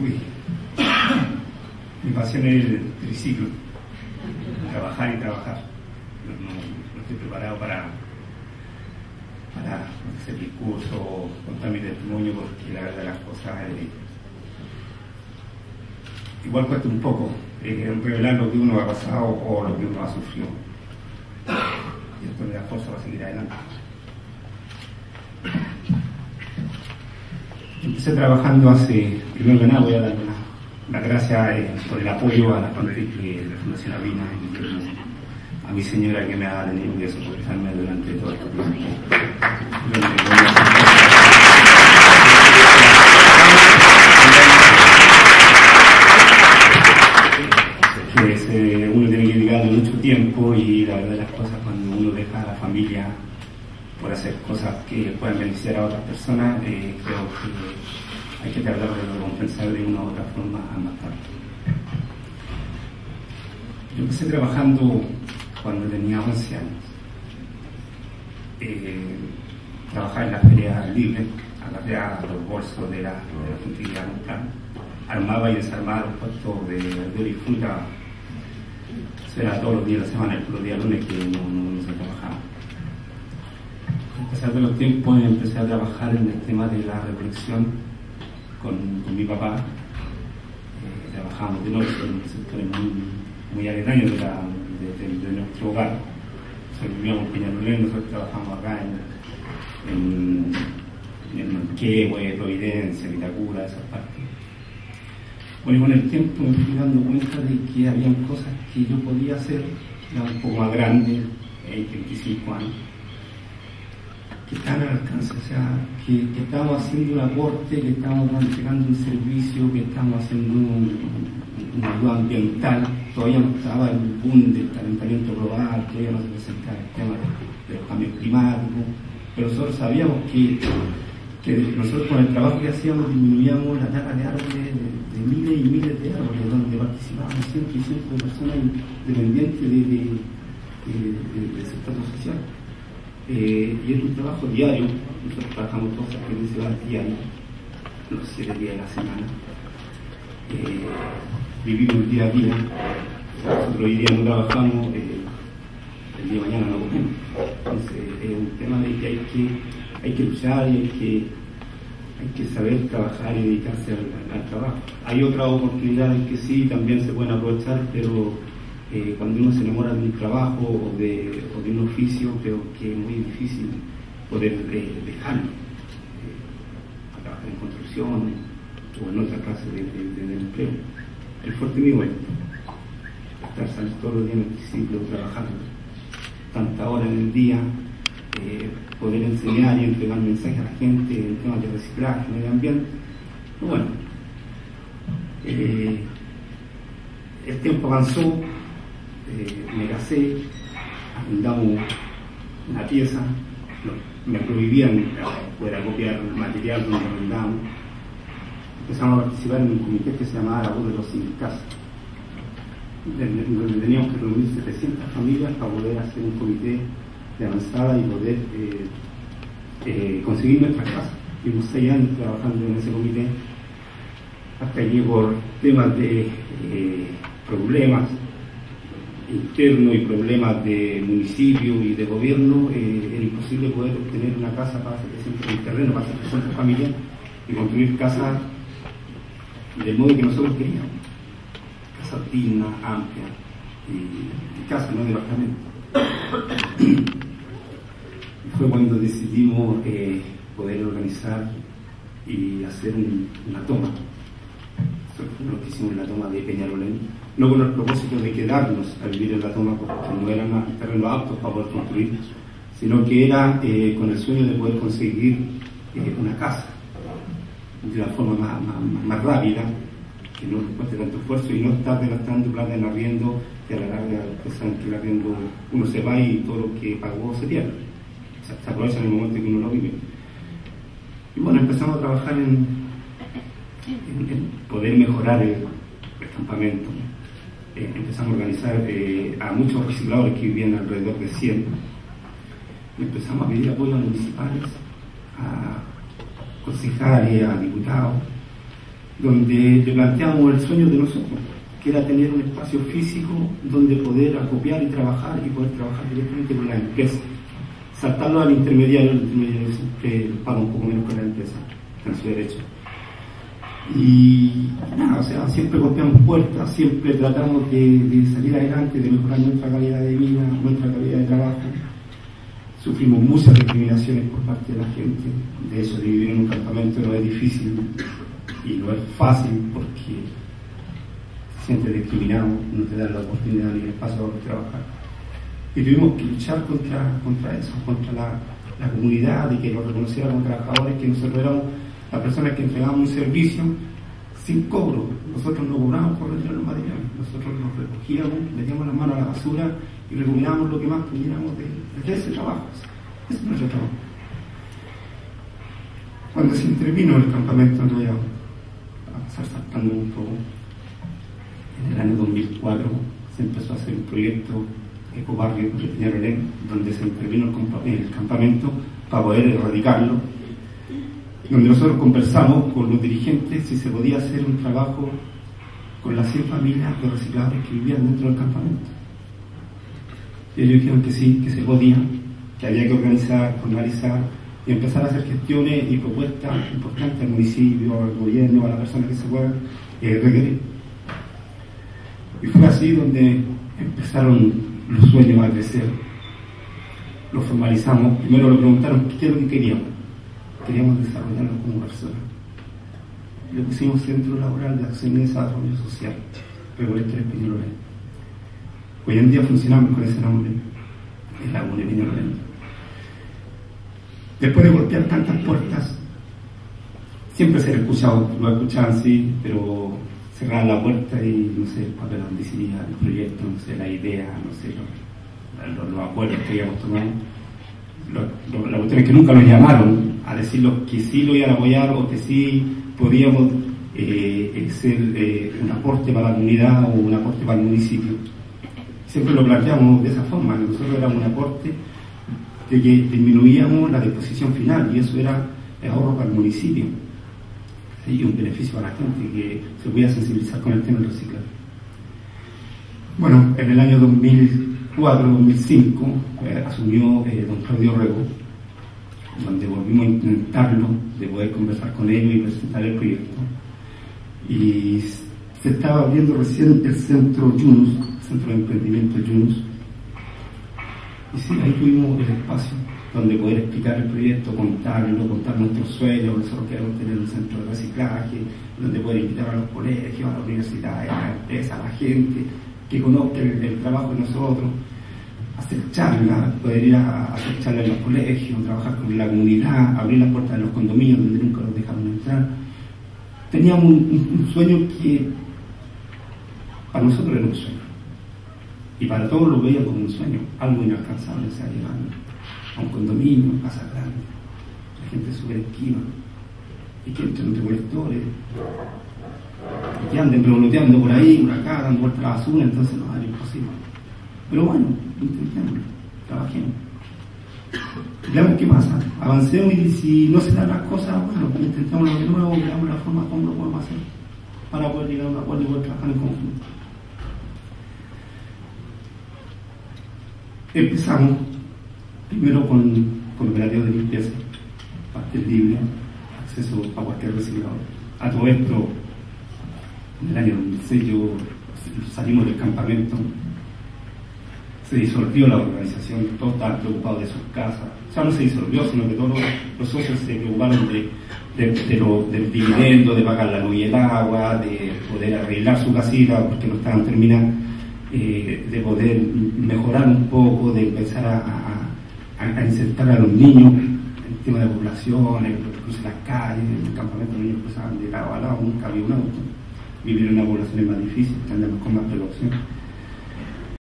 Uy, mi pasión es el triciclo, trabajar y trabajar. No, estoy preparado para, para hacer discurso o contar mi testimonio porque la verdad las cosas eh, igual cuesta un poco eh, revelar lo que uno ha pasado o lo que uno ha sufrido. Y esto me da fuerza para seguir adelante. Empecé trabajando hace, primero que nada voy a dar las gracias eh, por el apoyo a la, Fundación Avina a mi señora que me ha tenido que soportarme durante todo este tiempo. Que uno tiene que dedicar mucho tiempo y la verdad las cosas cuando uno deja a la familia por hacer cosas que puedan beneficiar a otras personas, eh, creo que hay que tratar de recompensar de una u otra forma a más. Yo empecé trabajando cuando tenía 11 años. Eh, trabajaba en la feria libre, agarraba los bolsos de la, de la gente que iba a armaba y desarmaba los puestos de verdura y fruta. Eso era todos los días de la semana, el día lunes que no, no, se trabajaba pesar de los tiempos empecé a trabajar en el tema de la recolección con, mi papá. Eh, trabajamos de noche en sectores muy, muy aledaños de, nuestro hogar. Nosotros vivíamos en Peñalolén, nosotros trabajamos acá en, en, en Manquehue, Providencia, Vitacura, esas partes. Bueno, y con el tiempo me fui dando cuenta de que había cosas que yo podía hacer, ya un poco más grande, 20, 25 años, que están al alcance, o sea, que, estamos haciendo un aporte, que estamos entregando un servicio, que estamos haciendo un, ayuda ambiental, todavía no estaba el boom del calentamiento global, todavía no se presentaba el tema de, de los cambios climáticos, pero nosotros sabíamos que, que, nosotros con el trabajo que hacíamos disminuíamos la tala de árboles de, de, miles y miles de árboles, donde participaban cientos y cientos de personas dependientes de, del sector social. Eh, y es un trabajo diario, nosotros trabajamos que dice horas diario, los siete días de la semana. Eh, vivimos día a día, nosotros hoy día no trabajamos, eh, el día de mañana no comemos. Entonces es un tema de que hay que, hay que luchar y hay que, hay que saber trabajar y dedicarse al trabajo. Hay otras oportunidades que sí también se pueden aprovechar, pero eh, cuando uno se enamora de un trabajo o de, un oficio, creo que es muy difícil poder eh, dejarlo. Eh, trabajar en construcción o en otra clase de, empleo. El fuerte mío es estar saliendo todos los días en el ciclo trabajando, tantas horas en el día, poder enseñar y entregar mensajes a la gente en temas de reciclaje, medio ambiente. Bueno, el tiempo avanzó, eh, me casé, arrendamos una pieza, me prohibían poder copiar material donde arrendamos. Empezamos a participar en un comité que se llamaba La Voz de los Sin Casa, donde teníamos que reunir 700 familias para poder hacer un comité de avanzada y poder eh, eh, conseguir nuestra casa. Tuvimos seis años trabajando en ese comité, hasta allí por temas de problemas interno y problemas de municipio y de gobierno, eh, era imposible poder obtener una casa para 700, un terreno para 700 familias y construir casas del modo que nosotros queríamos. Casas dignas, amplias, y, y casas, no departamentos. y fue cuando decidimos eh, poder organizar y hacer un, una toma. Eso fue lo que hicimos en la toma de Peñarolén no con el propósito de quedarnos a vivir en la toma porque no eran terrenos aptos para poder construir, sino que era eh, con el sueño de poder conseguir eh, una casa de una forma más, rápida, que no cueste tanto esfuerzo y no estar gastando plata en arriendo, que a la larga pensan que el arriendo uno se va y todo lo que pagó se pierde. Se aprovecha en el momento que uno lo vive. Y bueno, empezamos a trabajar en, poder mejorar el campamento eh, empezamos a organizar eh, a muchos recicladores que vivían alrededor de 100. Y empezamos a pedir apoyo a municipales, a concejales, a diputados, donde le planteamos el sueño de nosotros, que era tener un espacio físico donde poder acopiar y trabajar y poder trabajar directamente con la empresa. Saltarlo al intermediario, el intermediario siempre paga un poco menos que la empresa, en su derecho. Y nada, o sea, siempre golpeamos puertas, siempre tratamos de, salir adelante, de mejorar nuestra calidad de vida, nuestra calidad de trabajo sufrimos muchas discriminaciones por parte de la gente. De eso, de vivir en un campamento no es difícil y no es fácil porque te sientes discriminado, no te dan la oportunidad ni el espacio para trabajar. Y tuvimos que luchar contra, contra eso, contra la, la comunidad y que nos reconocieran como trabajadores, que nosotros éramos las personas que entregábamos un servicio sin cobro. Nosotros no cobramos por retirar los materiales, nosotros nos recogíamos, metíamos las manos a la basura y recominábamos lo que más pudiéramos de, ese trabajo. Ese es nuestro trabajo. Cuando se intervino el campamento iba a pasar saltando un poco, en el año 2004 se empezó a hacer un proyecto Ecobarrio de donde se intervino el campamento para poder erradicarlo, donde nosotros conversamos con los dirigentes si se podía hacer un trabajo con las 100 familias de recicladores que vivían dentro del campamento. Y ellos dijeron que sí, que se podía, que había que organizar, formalizar y empezar a hacer gestiones y propuestas importantes al municipio, al gobierno, a las personas que se puedan eh, requerir. Y fue así donde empezaron los sueños a crecer. Los formalizamos. Primero le preguntaron qué es lo que queríamos. Queríamos desarrollarnos como personas. Le pusimos Centro Laboral de Acción y Desarrollo Social, Recoleta Peñalolén. Hoy en día funcionamos con ese nombre, el Laguna de Peñalolén. Después de golpear tantas puertas, siempre se ha escuchado, lo escuchaban sí, pero cerraban la puerta y no sé, el papel donde decidía el proyecto, no sé, la idea, no sé, los, los, los acuerdos que habíamos tomado. la cuestión es que nunca nos llamaron a decirlos que sí lo iban a apoyar o que sí podíamos eh, ser eh, un aporte para la comunidad o un aporte para el municipio. Siempre lo planteamos de esa forma, nosotros éramos un aporte de que disminuíamos la disposición final y eso era ahorro para el municipio y un beneficio para la gente que se podía sensibilizar con el tema del reciclaje. Bueno, en el año 2004-2005 eh, asumió eh, don Claudio Rego, donde volvimos a intentarlo, de poder conversar con él y presentar el proyecto. Y se estaba abriendo recién el centro Yunus, Centro de Emprendimiento Yunus. Y sí, ahí tuvimos el espacio donde poder explicar el proyecto, contarlo, contar nuestros sueños, nosotros queremos tener un centro de reciclaje, donde poder invitar a los colegios, a las universidades, a las empresas, a la gente, que conozca el, trabajo de nosotros, hacer charlas, poder ir a, hacer en los colegios, trabajar con la comunidad, abrir las puertas de los condominios donde nunca nos dejaron entrar. Teníamos un, sueño que para nosotros era un sueño. Y para todos lo veíamos como un sueño, algo inalcanzable, o sea, llegando a un condominio, a casa grande, la gente súper esquiva, y que entren recolectores, y que anden revoloteando por ahí, por acá, dando vueltas a la basura, entonces no, era imposible. Pero bueno, trabajemos. Veamos qué pasa, avancemos y si no se dan las cosas, bueno, intentémoslo de nuevo, veamos la forma como lo podemos hacer para poder llegar a un acuerdo y poder trabajar en conjunto. Empezamos primero con, con operativos de limpieza, partes libre, acceso a cualquier reciclador. A todo esto, en el año 2006 yo salimos del campamento, se disolvió la organización, todos estaban preocupados de sus casas. O sea, no se disolvió, sino que todos los socios se preocuparon de, de, lo, del dividendo, de pagar la luz y el agua, de poder arreglar su casita porque no estaban terminadas, eh, de poder mejorar un poco, de empezar a insertar a los niños el tema de población, el las calles, el campamento los niños pasaban de lado a lado, nunca había un auto, vivir en una población es más difícil, tendremos con más precaución